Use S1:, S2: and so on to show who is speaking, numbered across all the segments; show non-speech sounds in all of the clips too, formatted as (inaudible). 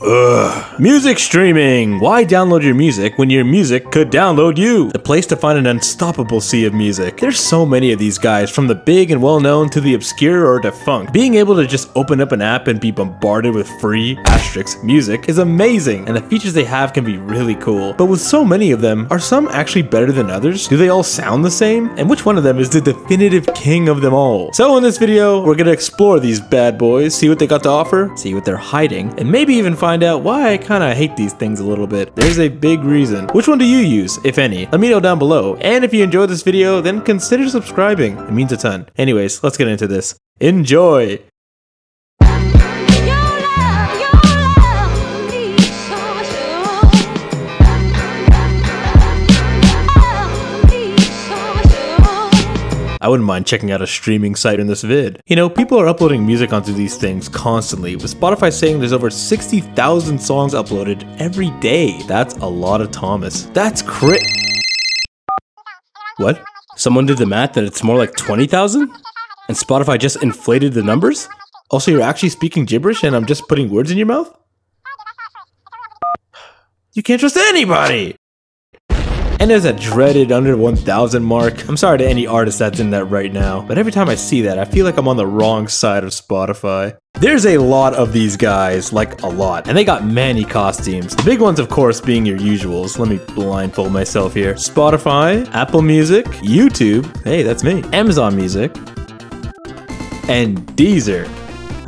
S1: Ugh. Music streaming! Why download your music when your music could download you? The place to find an unstoppable sea of music. There's so many of these guys, from the big and well known to the obscure or defunct. Being able to just open up an app and be bombarded with free asterisk music is amazing, and the features they have can be really cool. But with so many of them, are some actually better than others? Do they all sound the same? And which one of them is the definitive king of them all? So in this video, we're gonna explore these bad boys, see what they got to offer, see what they're hiding, and maybe even find out why I kinda hate these things a little bit. There's a big reason. Which one do you use, if any? Let me know down below. And if you enjoyed this video, then consider subscribing. It means a ton. Anyways, let's get into this. Enjoy! I wouldn't mind checking out a streaming site in this vid. You know, people are uploading music onto these things constantly, with Spotify saying there's over 60,000 songs uploaded every day. That's a lot of Thomas. That's crit. What? Someone did the math that it's more like 20,000? And Spotify just inflated the numbers? Also, you're actually speaking gibberish and I'm just putting words in your mouth? You can't trust anybody! And there's a dreaded under 1000 mark. I'm sorry to any artist that's in that right now, but every time I see that, I feel like I'm on the wrong side of Spotify. There's a lot of these guys, like a lot, and they got many costumes. The big ones, of course, being your usuals. Let me blindfold myself here. Spotify, Apple Music, YouTube, hey, that's me, Amazon Music, and Deezer.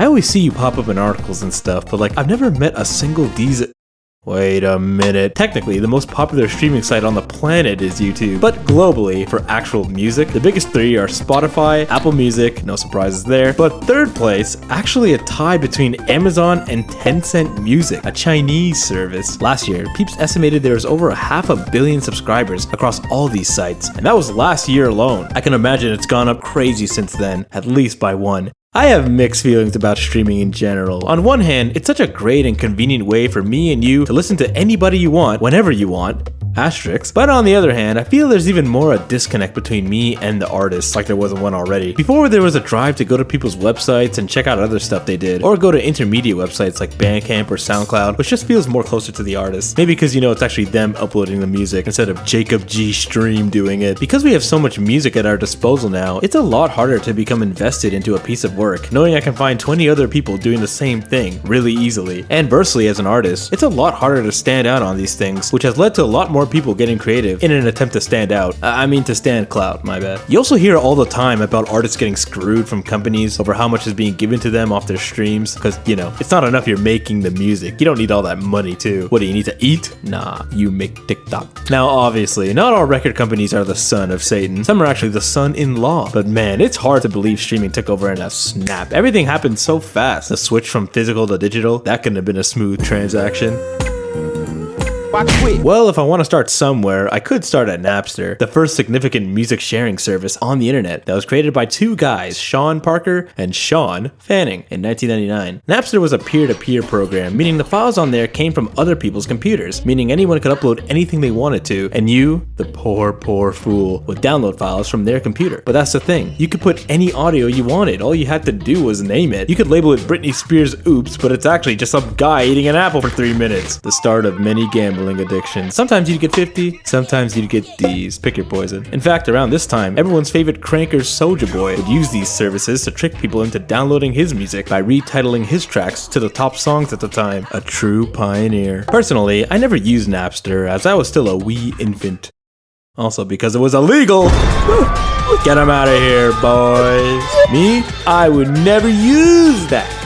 S1: I always see you pop up in articles and stuff, but like, I've never met a single Deezer. Wait a minute. Technically, the most popular streaming site on the planet is YouTube, but globally, for actual music, the biggest three are Spotify, Apple Music, no surprises there, but third place, actually a tie between Amazon and Tencent Music, a Chinese service. Last year, Peeps estimated there was over a half a billion subscribers across all these sites, and that was last year alone. I can imagine it's gone up crazy since then, at least by one. I have mixed feelings about streaming in general. On one hand, it's such a great and convenient way for me and you to listen to anybody you want, whenever you want, asterisks. But on the other hand, I feel there's even more a disconnect between me and the artist, like there wasn't one already. Before there was a drive to go to people's websites and check out other stuff they did, or go to intermediate websites like Bandcamp or SoundCloud, which just feels more closer to the artist. Maybe because you know it's actually them uploading the music instead of Jacob G Stream doing it. Because we have so much music at our disposal now, it's a lot harder to become invested into a piece of work, knowing I can find 20 other people doing the same thing really easily. And versely as an artist, it's a lot harder to stand out on these things, which has led to a lot more people getting creative in an attempt to stand out. I mean to stand clout, my bad. You also hear all the time about artists getting screwed from companies over how much is being given to them off their streams, because, you know, it's not enough you're making the music. You don't need all that money too. What do you need to eat? Nah, you make TikTok. Now, obviously, not all record companies are the son of Satan. Some are actually the son-in-law. But man, it's hard to believe streaming took over in a snap. Everything happened so fast. The switch from physical to digital, that couldn't have been a smooth transaction. Well, if I want to start somewhere, I could start at Napster, the first significant music sharing service on the internet that was created by two guys, Sean Parker and Shawn Fanning, in 1999. Napster was a peer-to-peer -peer program, meaning the files on there came from other people's computers, meaning anyone could upload anything they wanted to, and you, the poor, poor fool, would download files from their computer. But that's the thing, you could put any audio you wanted, all you had to do was name it. You could label it Britney Spears Oops, but it's actually just some guy eating an apple for three minutes. The start of many gambling gambling addiction. Sometimes you'd get 50, sometimes you'd get these. Pick your poison. In fact, around this time, everyone's favorite cranker Soulja Boy would use these services to trick people into downloading his music by retitling his tracks to the top songs at the time. A true pioneer. Personally, I never used Napster as I was still a wee infant. Also because it was illegal. Get him out of here, boys. Me? I would never use that.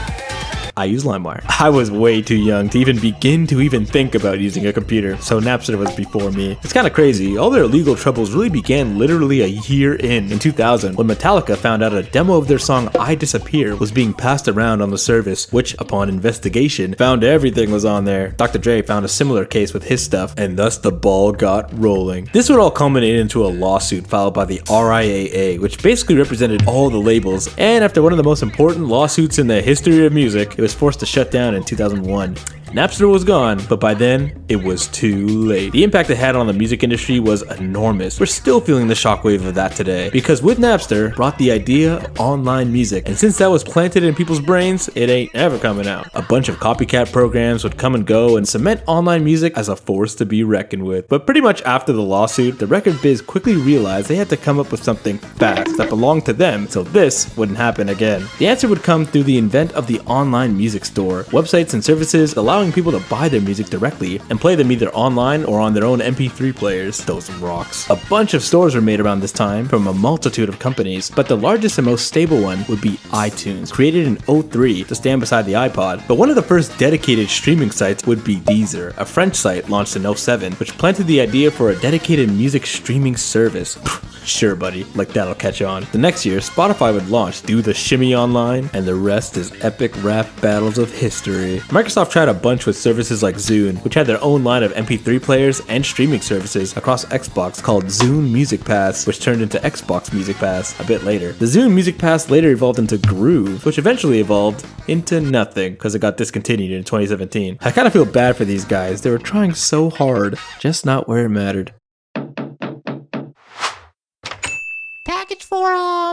S1: I use LimeWire. I was way too young to even begin to even think about using a computer, so Napster was before me. It's kinda crazy, all their legal troubles really began literally a year in, in 2000, when Metallica found out a demo of their song I Disappear was being passed around on the service, which, upon investigation, found everything was on there. Dr. Dre found a similar case with his stuff, and thus the ball got rolling. This would all culminate into a lawsuit filed by the RIAA, which basically represented all the labels, and after one of the most important lawsuits in the history of music, it was was forced to shut down in 2001. Napster was gone, but by then, it was too late. The impact it had on the music industry was enormous. We're still feeling the shockwave of that today, because with Napster brought the idea of online music, and since that was planted in people's brains, it ain't ever coming out. A bunch of copycat programs would come and go and cement online music as a force to be reckoned with. But pretty much after the lawsuit, the record biz quickly realized they had to come up with something fast that belonged to them so this wouldn't happen again. The answer would come through the invent of the online music store, websites and services allowing people to buy their music directly and play them either online or on their own MP3 players. Those rocks. A bunch of stores were made around this time from a multitude of companies, but the largest and most stable one would be iTunes, created in 03 to stand beside the iPod. But one of the first dedicated streaming sites would be Deezer, a French site launched in 07, which planted the idea for a dedicated music streaming service. (laughs) Sure, buddy, like that'll catch on. The next year, Spotify would launch Do the Shimmy Online, and the rest is epic rap battles of history. Microsoft tried a bunch with services like Zune, which had their own line of MP3 players and streaming services across Xbox called Zune Music Pass, which turned into Xbox Music Pass a bit later. The Zune Music Pass later evolved into Groove, which eventually evolved into nothing because it got discontinued in 2017. I kind of feel bad for these guys. They were trying so hard, just not where it mattered.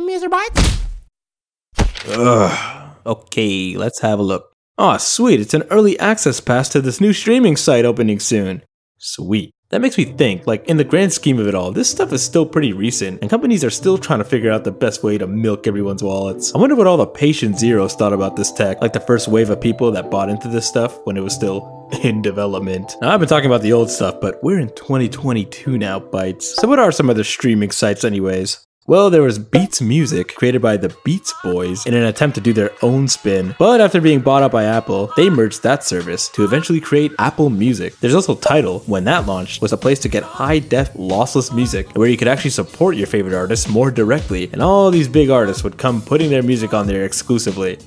S2: Mr. Bites?
S1: Ugh. Okay, let's have a look. Aw, oh, sweet, it's an early access pass to this new streaming site opening soon. Sweet. That makes me think, like, in the grand scheme of it all, this stuff is still pretty recent, and companies are still trying to figure out the best way to milk everyone's wallets. I wonder what all the patient zeros thought about this tech, like the first wave of people that bought into this stuff when it was still (laughs) in development. Now, I've been talking about the old stuff, but we're in 2022 now, Bites. So what are some other streaming sites anyways? Well, there was Beats Music, created by the Beats Boys in an attempt to do their own spin, but after being bought up by Apple, they merged that service to eventually create Apple Music. There's also Tidal, when that launched, was a place to get high-def lossless music, where you could actually support your favorite artists more directly, and all these big artists would come putting their music on there exclusively.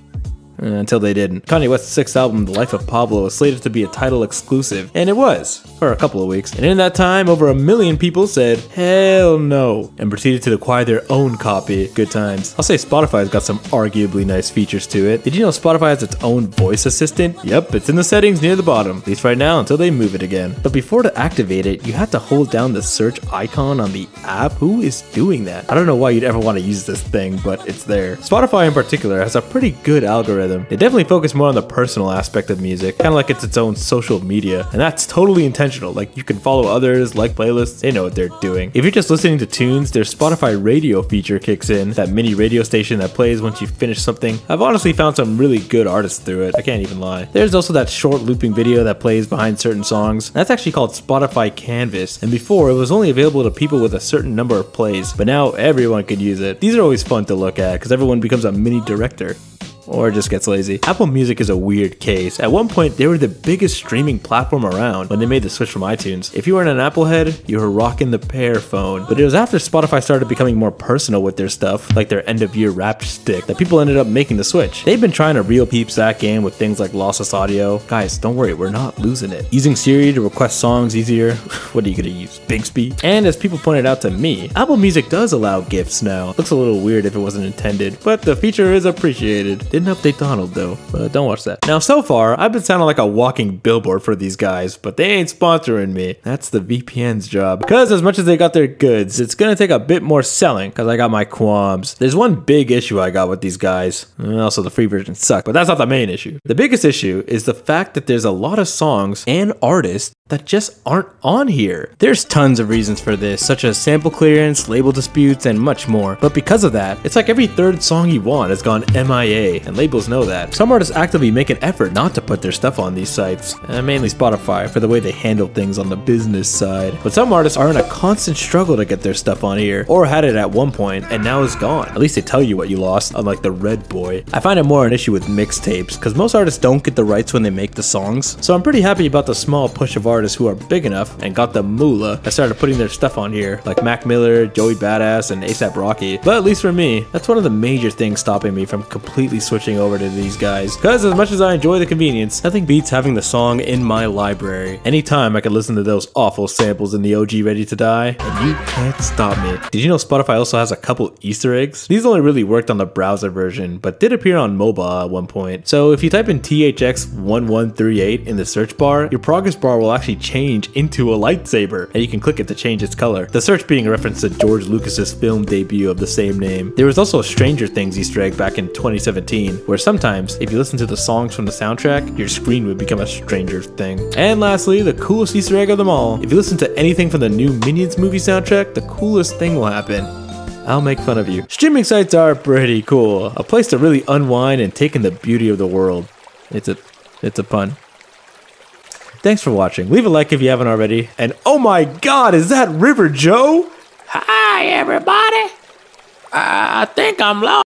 S1: Uh, until they didn't. Kanye West's sixth album, The Life of Pablo, was slated to be a Tidal exclusive, and it was, for a couple of weeks. And in that time, over a million people said, hell no, and proceeded to acquire their own copy. Good times. I'll say Spotify's got some arguably nice features to it. Did you know Spotify has its own voice assistant? Yep, it's in the settings near the bottom, at least right now until they move it again. But before to activate it, you have to hold down the search icon on the app. Who is doing that? I don't know why you'd ever want to use this thing, but it's there. Spotify in particular has a pretty good algorithm algorithm. They definitely focus more on the personal aspect of music, kind of like it's its own social media, and that's totally intentional. Like you can follow others, like playlists, they know what they're doing. If you're just listening to tunes, their Spotify radio feature kicks in, that mini radio station that plays once you finish something. I've honestly found some really good artists through it, I can't even lie. There's also that short looping video that plays behind certain songs. That's actually called Spotify Canvas, and before it was only available to people with a certain number of plays, but now everyone can use it. These are always fun to look at because everyone becomes a mini director or just gets lazy. Apple Music is a weird case. At one point, they were the biggest streaming platform around when they made the switch from iTunes. If you weren't an Apple head, you were rocking the Pear phone. But it was after Spotify started becoming more personal with their stuff, like their end of year rap stick, that people ended up making the switch. They've been trying to reel peeps that game with things like lossless audio. Guys, don't worry, we're not losing it. Using Siri to request songs easier, (laughs) what are you gonna use? Bixby? And as people pointed out to me, Apple Music does allow gifts now. Looks a little weird if it wasn't intended, but the feature is appreciated. Didn't update Donald though, but don't watch that. Now, so far, I've been sounding like a walking billboard for these guys, but they ain't sponsoring me. That's the VPN's job. Because as much as they got their goods, it's gonna take a bit more selling because I got my qualms. There's one big issue I got with these guys. And also, the free version sucks, but that's not the main issue. The biggest issue is the fact that there's a lot of songs and artists that just aren't on here. There's tons of reasons for this, such as sample clearance, label disputes, and much more. But because of that, it's like every third song you want has gone MIA, and labels know that. Some artists actively make an effort not to put their stuff on these sites, and mainly Spotify for the way they handle things on the business side. But some artists are in a constant struggle to get their stuff on here, or had it at one point, and now is gone. At least they tell you what you lost, unlike the Red Boy. I find it more an issue with mixtapes, because most artists don't get the rights when they make the songs, so I'm pretty happy about the small push of artists artists who are big enough and got the moolah that started putting their stuff on here, like Mac Miller, Joey Badass, and ASAP Rocky. But at least for me, that's one of the major things stopping me from completely switching over to these guys. Cause as much as I enjoy the convenience, nothing beats having the song in my library. Anytime I can listen to those awful samples in the OG Ready to Die, and you can't stop me. Did you know Spotify also has a couple Easter eggs? These only really worked on the browser version, but did appear on mobile at one point. So if you type in THX1138 in the search bar, your progress bar will actually change into a lightsaber, and you can click it to change its color. The search being a reference to George Lucas's film debut of the same name. There was also a Stranger Things Easter egg back in 2017, where sometimes, if you listen to the songs from the soundtrack, your screen would become a Stranger Thing. And lastly, the coolest Easter egg of them all. If you listen to anything from the new Minions movie soundtrack, the coolest thing will happen. I'll make fun of you. Streaming sites are pretty cool. A place to really unwind and take in the beauty of the world. It's a it's a pun. Thanks for watching. Leave a like if you haven't already. And oh my god, is that River Joe?
S2: Hi, everybody. I think I'm lost.